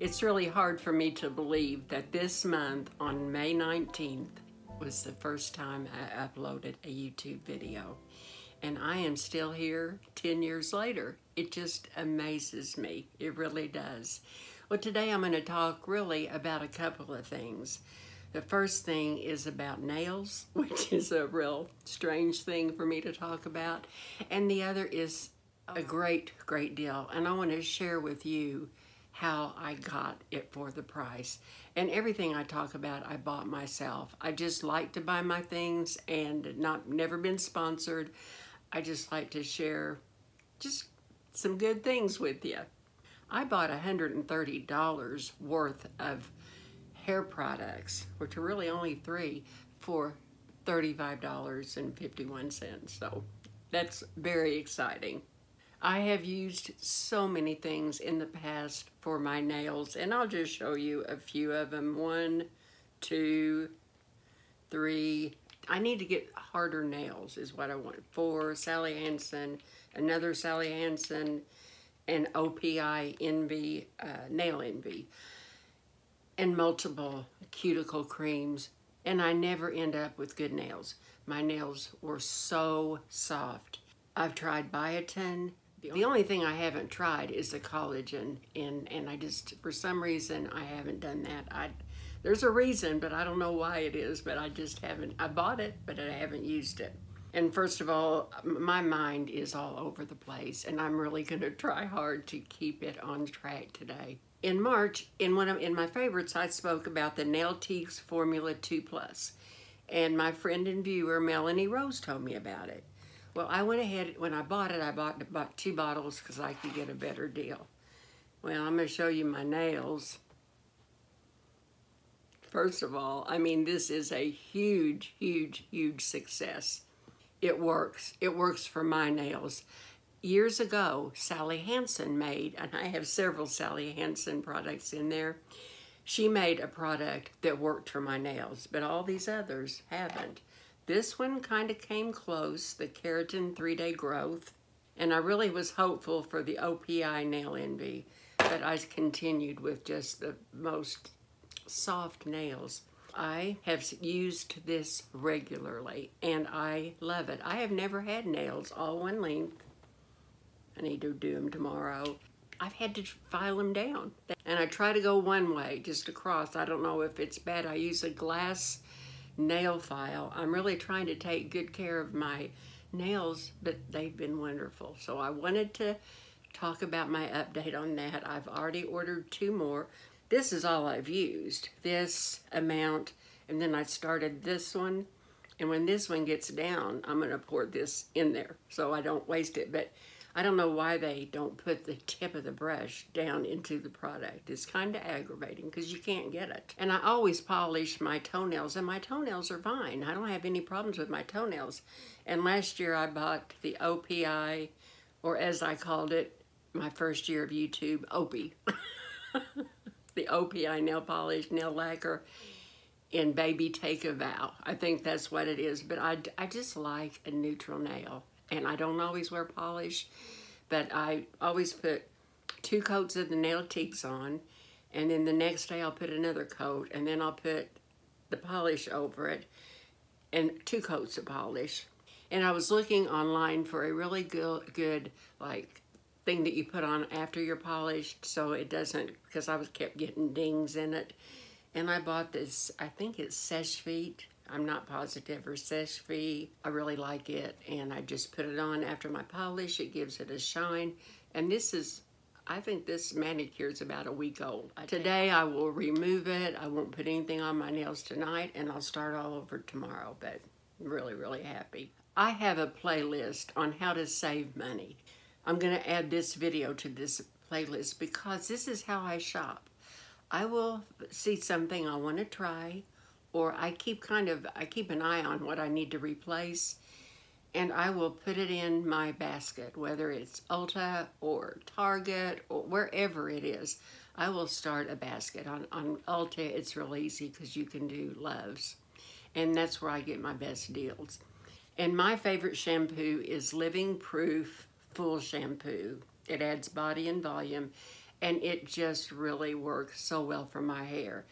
It's really hard for me to believe that this month on May 19th was the first time I uploaded a YouTube video. And I am still here 10 years later. It just amazes me. It really does. Well, today I'm going to talk really about a couple of things. The first thing is about nails, which is a real strange thing for me to talk about. And the other is a great, great deal. And I want to share with you how I got it for the price. And everything I talk about, I bought myself. I just like to buy my things and not never been sponsored. I just like to share just some good things with you. I bought $130 worth of hair products, which are really only three, for $35.51. So that's very exciting. I have used so many things in the past for my nails, and I'll just show you a few of them. One, two, three. I need to get harder nails is what I want. Four, Sally Hansen, another Sally Hansen, and OPI Envy, uh, Nail Envy, and multiple cuticle creams, and I never end up with good nails. My nails were so soft. I've tried biotin, the only thing I haven't tried is the collagen, and, and I just, for some reason, I haven't done that. I, there's a reason, but I don't know why it is, but I just haven't, I bought it, but I haven't used it. And first of all, my mind is all over the place, and I'm really going to try hard to keep it on track today. In March, in one of in my favorites, I spoke about the Nailtiques Formula 2 Plus, and my friend and viewer Melanie Rose told me about it. Well, I went ahead, when I bought it, I bought, bought two bottles because I could get a better deal. Well, I'm going to show you my nails. First of all, I mean, this is a huge, huge, huge success. It works. It works for my nails. Years ago, Sally Hansen made, and I have several Sally Hansen products in there, she made a product that worked for my nails, but all these others haven't. This one kind of came close, the Keratin 3-Day Growth, and I really was hopeful for the OPI Nail Envy, but I continued with just the most soft nails. I have used this regularly, and I love it. I have never had nails all one length. I need to do them tomorrow. I've had to file them down. And I try to go one way, just across. I don't know if it's bad. I use a glass nail file. I'm really trying to take good care of my nails, but they've been wonderful. So I wanted to talk about my update on that. I've already ordered two more. This is all I've used, this amount, and then I started this one. And when this one gets down, I'm gonna pour this in there so I don't waste it. But I don't know why they don't put the tip of the brush down into the product. It's kind of aggravating because you can't get it. And I always polish my toenails and my toenails are fine. I don't have any problems with my toenails. And last year I bought the OPI, or as I called it, my first year of YouTube, Opie. the OPI nail polish, nail lacquer in Baby Take a Vow. I think that's what it is, but I, I just like a neutral nail and I don't always wear polish, but I always put two coats of the Nailtiques on, and then the next day I'll put another coat, and then I'll put the polish over it, and two coats of polish. And I was looking online for a really good, good like, thing that you put on after you're polished so it doesn't, because I was kept getting dings in it. And I bought this, I think it's Seche Vite I'm not positive or Seche I really like it and I just put it on after my polish. It gives it a shine and this is, I think this manicure is about a week old. Today I will remove it. I won't put anything on my nails tonight and I'll start all over tomorrow but I'm really, really happy. I have a playlist on how to save money. I'm going to add this video to this playlist because this is how I shop. I will see something I want to try or I keep kind of, I keep an eye on what I need to replace and I will put it in my basket, whether it's Ulta or Target or wherever it is. I will start a basket. On, on Ulta, it's real easy because you can do loves. And that's where I get my best deals. And my favorite shampoo is Living Proof Full Shampoo. It adds body and volume. and it just really works so well for my hair.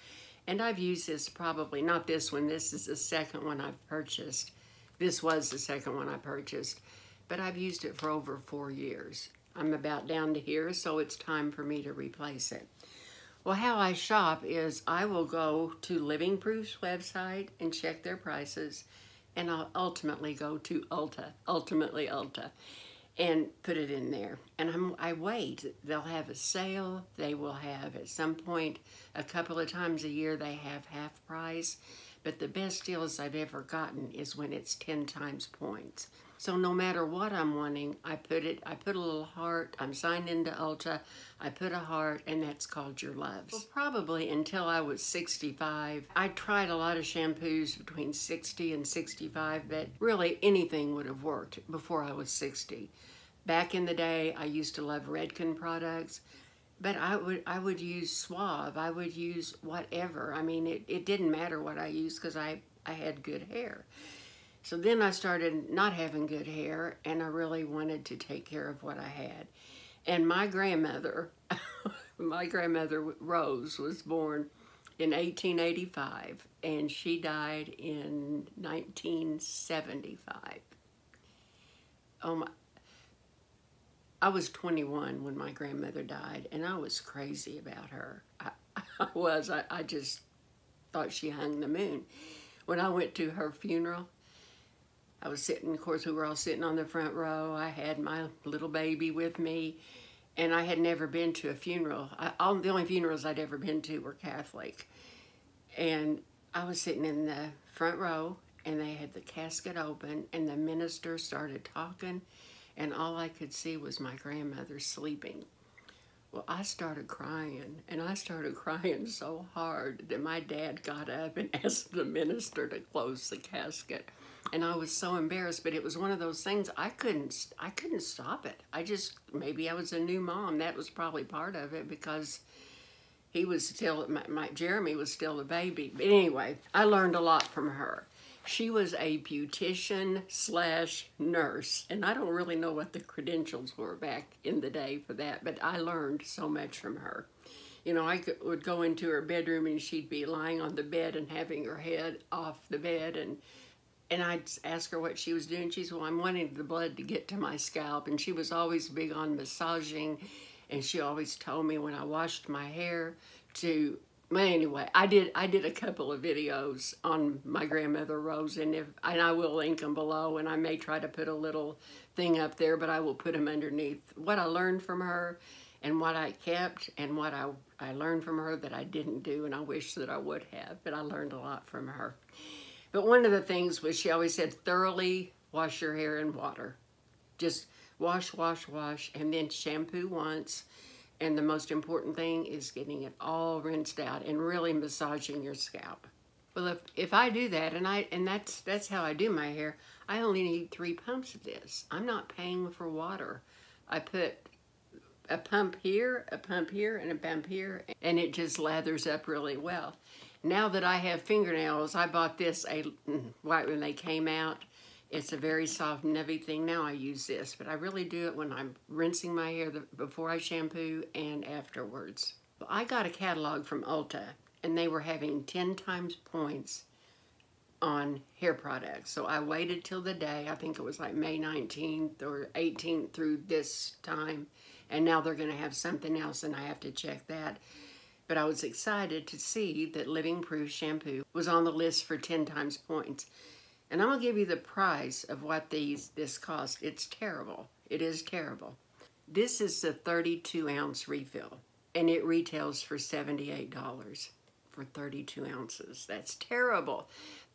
And I've used this probably, not this one, this is the second one I've purchased. This was the second one I purchased, but I've used it for over four years. I'm about down to here, so it's time for me to replace it. Well, how I shop is I will go to Living Proof's website and check their prices, and I'll ultimately go to Ulta, ultimately Ulta, and put it in there. And I'm, I wait. They'll have a sale. They will have, at some point, a couple of times a year, they have half price. But the best deals I've ever gotten is when it's 10 times points. So no matter what I'm wanting, I put it, I put a little heart, I'm signed into Ulta, I put a heart, and that's called Your Loves. Well, probably until I was 65. I tried a lot of shampoos between 60 and 65, but really anything would have worked before I was 60. Back in the day, I used to love Redken products, but I would I would use Suave, I would use whatever. I mean, it, it didn't matter what I used because I, I had good hair. So then I started not having good hair and I really wanted to take care of what I had. And my grandmother, my grandmother Rose was born in 1885 and she died in 1975. Oh my, I was 21 when my grandmother died and I was crazy about her. I, I was, I, I just thought she hung the moon. When I went to her funeral, I was sitting, of course, we were all sitting on the front row. I had my little baby with me, and I had never been to a funeral. I, all, the only funerals I'd ever been to were Catholic. And I was sitting in the front row, and they had the casket open, and the minister started talking, and all I could see was my grandmother sleeping. Well, I started crying, and I started crying so hard that my dad got up and asked the minister to close the casket and I was so embarrassed, but it was one of those things I couldn't I couldn't stop it. I just maybe I was a new mom. That was probably part of it because he was still my, my Jeremy was still a baby. But anyway, I learned a lot from her. She was a beautician slash nurse, and I don't really know what the credentials were back in the day for that, but I learned so much from her. You know, I would go into her bedroom and she'd be lying on the bed and having her head off the bed and and I'd ask her what she was doing. She said, well, I'm wanting the blood to get to my scalp. And she was always big on massaging. And she always told me when I washed my hair to, well, anyway, I did, I did a couple of videos on my grandmother Rose. And, if, and I will link them below. And I may try to put a little thing up there, but I will put them underneath. What I learned from her and what I kept and what I, I learned from her that I didn't do and I wish that I would have. But I learned a lot from her. But one of the things was she always said, thoroughly wash your hair in water. Just wash, wash, wash, and then shampoo once. And the most important thing is getting it all rinsed out and really massaging your scalp. Well, if, if I do that, and I and that's that's how I do my hair, I only need three pumps of this. I'm not paying for water. I put a pump here, a pump here, and a pump here, and it just lathers up really well. Now that I have fingernails, I bought this a mm, right when they came out. It's a very soft and everything. Now I use this, but I really do it when I'm rinsing my hair before I shampoo and afterwards. I got a catalog from Ulta, and they were having 10 times points on hair products. So I waited till the day, I think it was like May 19th or 18th through this time, and now they're going to have something else, and I have to check that but I was excited to see that Living Proof shampoo was on the list for 10 times points. And I'm gonna give you the price of what these this cost. It's terrible. It is terrible. This is the 32 ounce refill and it retails for $78 for 32 ounces. That's terrible.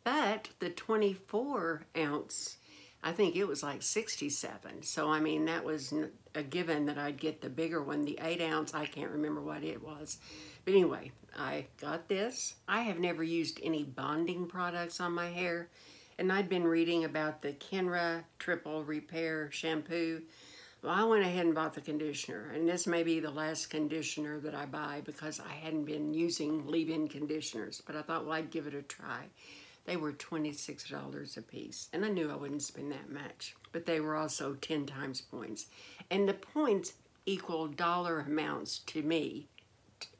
But the 24 ounce, I think it was like 67. So, I mean, that was a given that I'd get the bigger one. The 8 ounce, I can't remember what it was. But anyway, I got this. I have never used any bonding products on my hair. And I'd been reading about the Kenra Triple Repair Shampoo. Well, I went ahead and bought the conditioner. And this may be the last conditioner that I buy because I hadn't been using leave-in conditioners. But I thought, well, I'd give it a try. They were $26 a piece. And I knew I wouldn't spend that much. But they were also 10 times points. And the points equal dollar amounts to me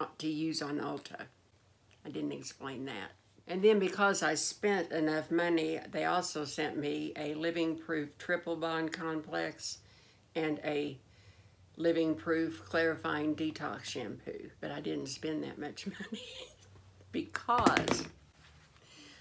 uh, to use on Ulta. I didn't explain that. And then because I spent enough money, they also sent me a Living Proof Triple Bond Complex and a Living Proof Clarifying Detox Shampoo. But I didn't spend that much money because,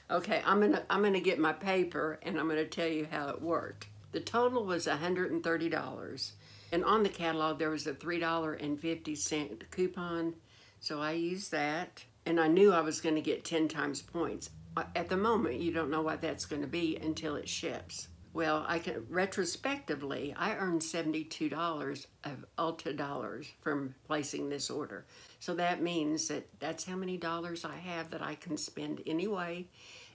okay, I'm gonna, I'm gonna get my paper and I'm gonna tell you how it worked. The total was $130. And on the catalog, there was a $3.50 coupon. So I used that and I knew I was to get 10 times points. Uh, at the moment, you don't know what that's to be until it ships. Well, I can retrospectively, I earned $72 of Ulta dollars from placing this order. So that means that that's how many dollars I have that I can spend anyway.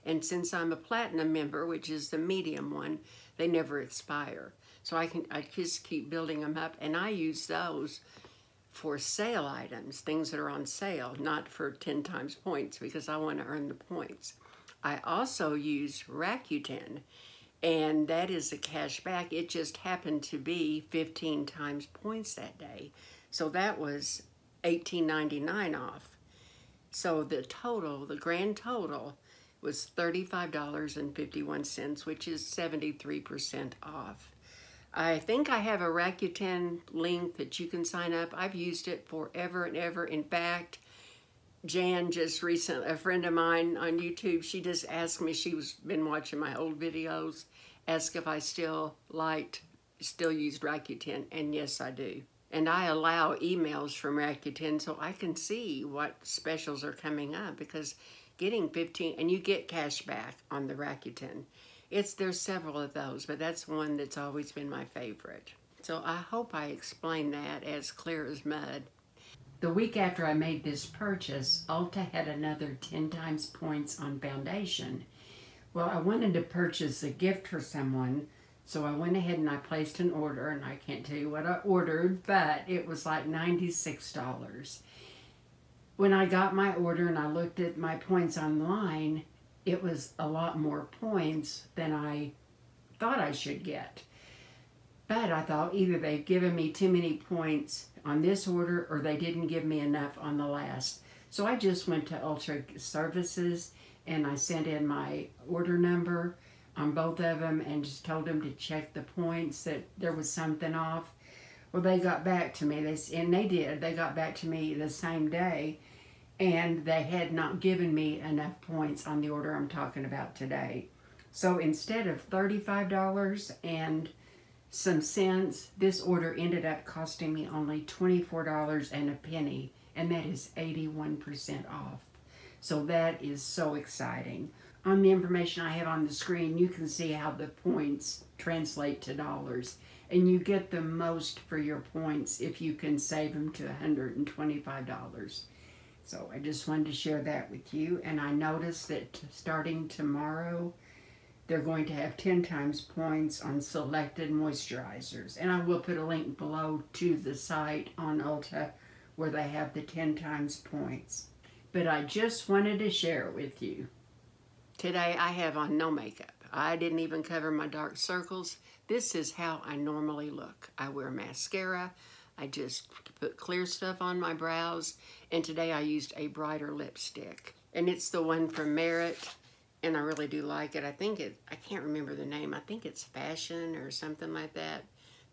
And since I'm a platinum member, which is the medium one, they never expire. So I can I just keep building them up and I use those for sale items, things that are on sale, not for 10 times points because I want to earn the points. I also use Rakuten, and that is a cash back. It just happened to be 15 times points that day. So that was $18.99 off. So the total, the grand total, was $35.51, which is 73% off. I think I have a Rakuten link that you can sign up. I've used it forever and ever. In fact, Jan just recently, a friend of mine on YouTube, she just asked me, she was been watching my old videos, asked if I still liked, still used Rakuten, and yes, I do. And I allow emails from Rakuten so I can see what specials are coming up because getting 15, and you get cash back on the Rakuten. It's There's several of those, but that's one that's always been my favorite. So I hope I explained that as clear as mud. The week after I made this purchase, Ulta had another 10 times points on foundation. Well, I wanted to purchase a gift for someone, so I went ahead and I placed an order, and I can't tell you what I ordered, but it was like $96. When I got my order and I looked at my points online, it was a lot more points than I thought I should get. But I thought either they've given me too many points on this order or they didn't give me enough on the last. So I just went to Ulta Services and I sent in my order number on both of them and just told them to check the points that there was something off. Well, they got back to me, they, and they did. They got back to me the same day and they had not given me enough points on the order I'm talking about today. So instead of $35 and some cents, this order ended up costing me only $24 and a penny, and that is 81% off. So that is so exciting. On the information I have on the screen, you can see how the points translate to dollars. And you get the most for your points if you can save them to $125. So I just wanted to share that with you. And I noticed that starting tomorrow, they're going to have 10 times points on selected moisturizers. And I will put a link below to the site on Ulta where they have the 10 times points. But I just wanted to share it with you. Today I have on no makeup. I didn't even cover my dark circles. This is how I normally look. I wear mascara. I just put clear stuff on my brows. And today I used a brighter lipstick. And it's the one from Merit. And I really do like it. I think it, I can't remember the name. I think it's Fashion or something like that.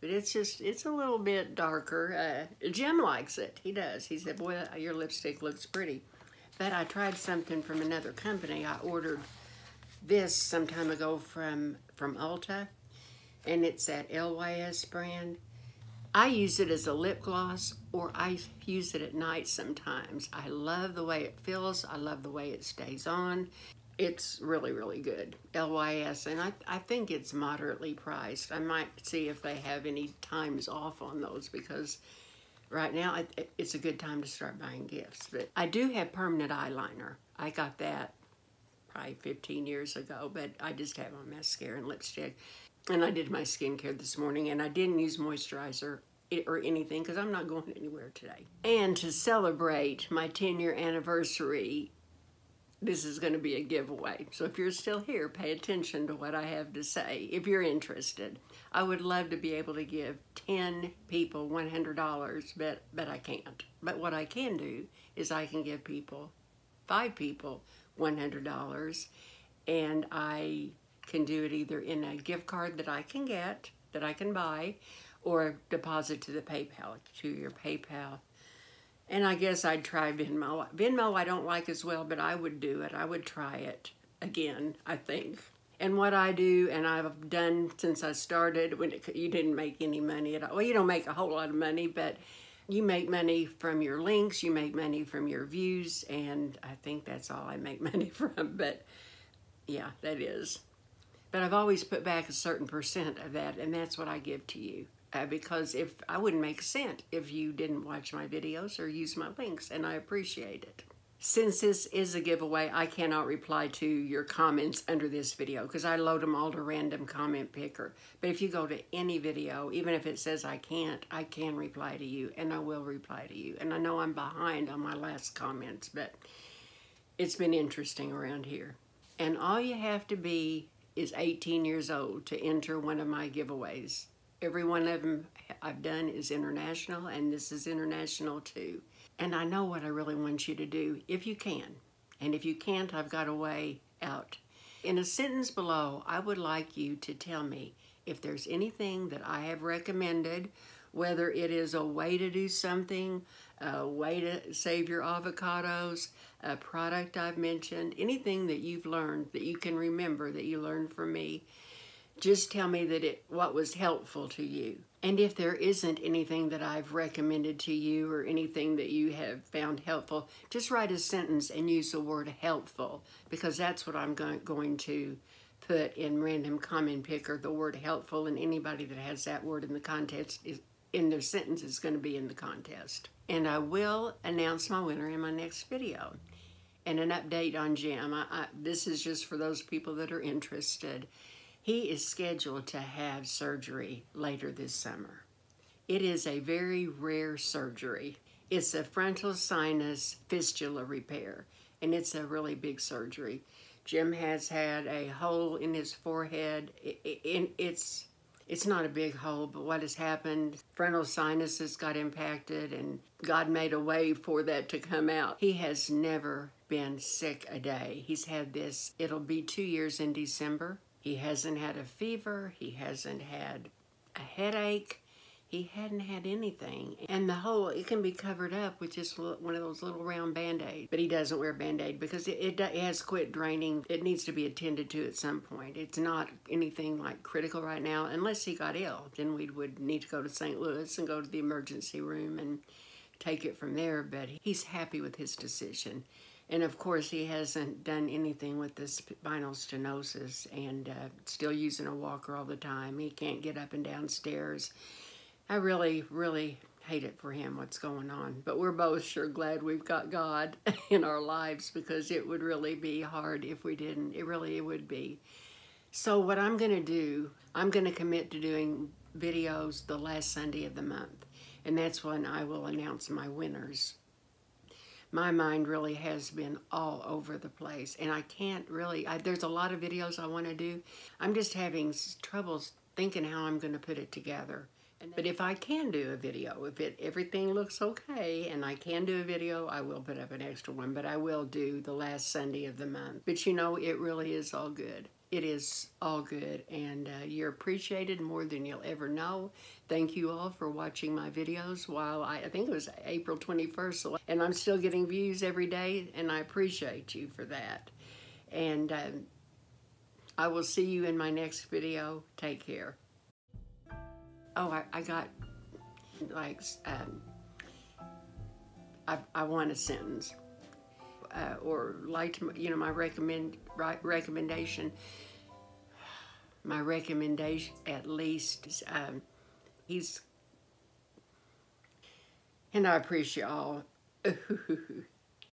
But it's just, it's a little bit darker. Uh, Jim likes it. He does. He said, boy, your lipstick looks pretty. But I tried something from another company. I ordered this some time ago from, from Ulta. And it's that LYS brand I use it as a lip gloss or I use it at night sometimes. I love the way it feels. I love the way it stays on. It's really, really good. LYS, and I, I think it's moderately priced. I might see if they have any times off on those because right now it, it's a good time to start buying gifts. But I do have permanent eyeliner. I got that probably 15 years ago, but I just have a mascara and lipstick. And I did my skincare this morning and I didn't use moisturizer or anything because I'm not going anywhere today. And to celebrate my 10 year anniversary, this is going to be a giveaway. So if you're still here, pay attention to what I have to say if you're interested. I would love to be able to give 10 people $100, but, but I can't. But what I can do is I can give people, five people, $100, and I can do it either in a gift card that I can get, that I can buy, or deposit to the PayPal, to your PayPal and I guess I'd try Venmo. Venmo I don't like as well, but I would do it. I would try it again, I think. And what I do, and I've done since I started, when it, you didn't make any money at all. Well, you don't make a whole lot of money, but you make money from your links, you make money from your views, and I think that's all I make money from. But yeah, that is. But I've always put back a certain percent of that, and that's what I give to you uh, because if I wouldn't make a cent if you didn't watch my videos or use my links, and I appreciate it. Since this is a giveaway, I cannot reply to your comments under this video because I load them all to random comment picker. But if you go to any video, even if it says I can't, I can reply to you and I will reply to you. And I know I'm behind on my last comments, but it's been interesting around here. And all you have to be is 18 years old to enter one of my giveaways. Every one of them I've done is international, and this is international too. And I know what I really want you to do if you can. And if you can't, I've got a way out. In a sentence below, I would like you to tell me if there's anything that I have recommended, whether it is a way to do something, a way to save your avocados, a product I've mentioned, anything that you've learned that you can remember that you learned from me, just tell me that it what was helpful to you. And if there isn't anything that I've recommended to you or anything that you have found helpful, just write a sentence and use the word helpful because that's what I'm going, to put in random comment picker, the word helpful, and anybody that has that word in the contest is in their sentence is going to be in the contest. And I will announce my winner in my next video. And an update on Jim. I, I, this is just for those people that are interested. He is scheduled to have surgery later this summer. It is a very rare surgery. It's a frontal sinus fistula repair, and it's a really big surgery. Jim has had a hole in his forehead. And it's it's not a big hole, but what has happened, frontal sinuses got impacted and God made a way for that to come out. He has never been sick a day. He's had this, it'll be two years in December. He hasn't had a fever. He hasn't had a headache. He hadn't had anything. And the hole, it can be covered up with just one of those little round band-aids. But he doesn't wear band-aid because it, it, it has quit draining. It needs to be attended to at some point. It's not anything like critical right now. Unless he got ill, then we would need to go to St. Louis and go to the emergency room and take it from there. But he's happy with his decision. And of course, he hasn't done anything with the spinal stenosis and uh, still using a walker all the time. He can't get up and down stairs. I really, really hate it for him what's going on. But we're both sure glad we've got God in our lives because it would really be hard if we didn't. It really it would be. So what I'm going to do, I'm going to commit to doing videos the last Sunday of the month. And that's when I will announce my winners my mind really has been all over the place and I can't really, I, there's a lot of videos I want to do. I'm just having troubles thinking how I'm going to put it together. But if I can do a video, if it everything looks okay and I can do a video, I will put up an extra one, but I will do the last Sunday of the month. But you know, it really is all good it is all good and uh, you're appreciated more than you'll ever know. Thank you all for watching my videos while I, I think it was April 21st so, and I'm still getting views every day and I appreciate you for that. And um, I will see you in my next video. Take care. Oh, I, I got like, um, I, I want a sentence uh, or like you know, my recommend right, recommendation, my recommendation at least, um, he's, and I appreciate all.